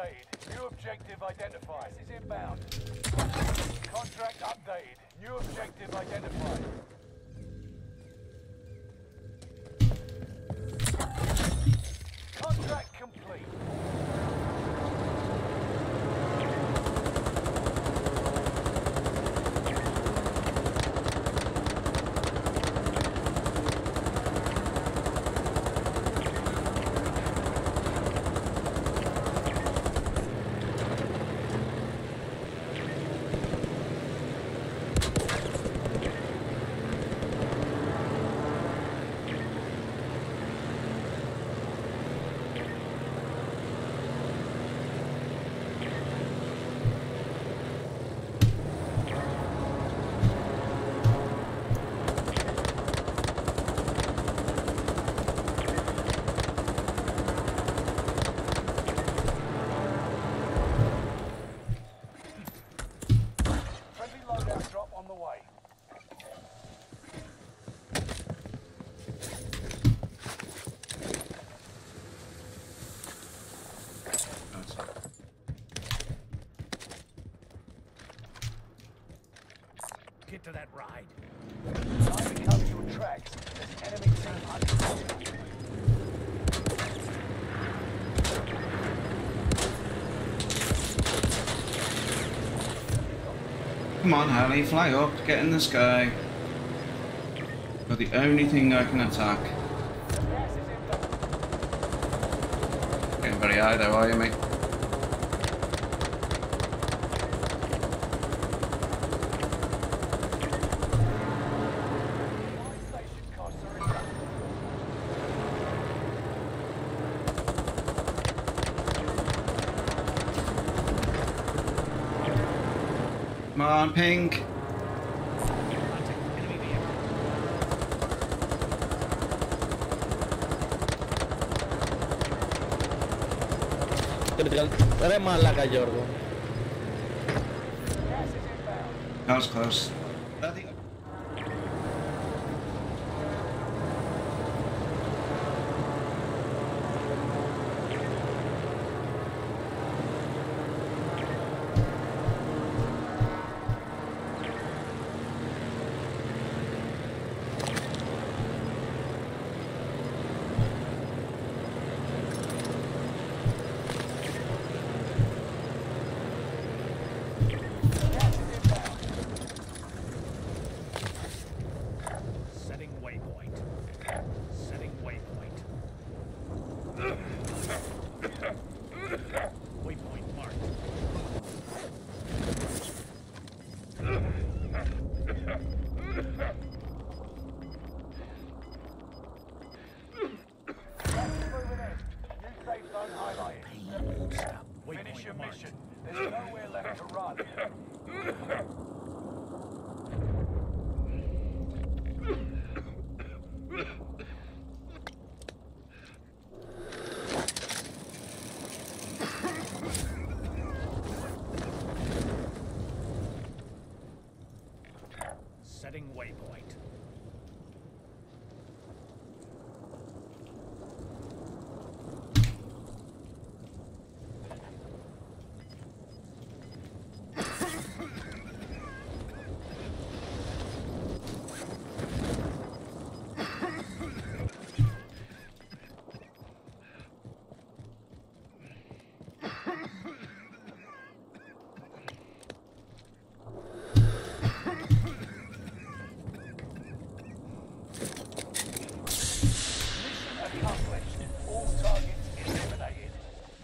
updated. New objective identified. This is inbound. Contract updated. New objective identified. To that ride. Your tracks. Enemy team. Come on, Harley, fly up, get in the sky. You're the only thing I can attack. Getting very high though, are you, mate? Come on, pink. Contact enemy vehicle. Critical. Eres mala ka, Jorgo. Gas is. That was close. Gas is inbound. Setting waypoint. Setting waypoint. Waypoint marked. Gas is moving in. New safe zone highlighted. Stop. Finish your Waypoint marked. mission. There's Setting waypoint.